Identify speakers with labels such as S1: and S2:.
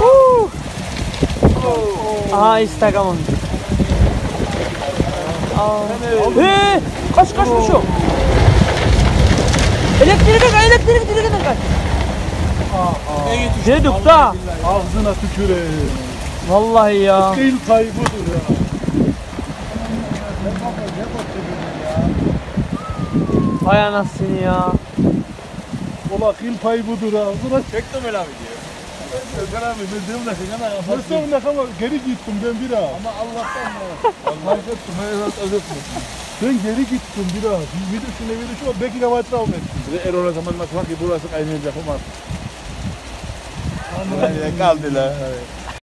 S1: Huu. Aha Instagram olmuş. Aa. Ee, kaç kaçmış o? Elektrik kaç, elektrik direkine kaç. Dedik da.
S2: Ağzına tüküreyim.
S1: Vallahi ya.
S2: Payı budur ya.
S1: Hay anasını ya.
S2: Ola kıyıl payı budur ağzına.
S3: Çektim öyle abi diyor.
S2: Ömer abi ben diyorum da kana Nasıl kadar geri gittim ben bir daha. Ama Allah'tan ya. Allah ettim. Evet özür Ben geri gittim bir daha. Bir de şuna bir de şu belki kilometre almıştım.
S3: Bir de Erol'a zaman bak ki burası kaynayacak ama. Kaldı la.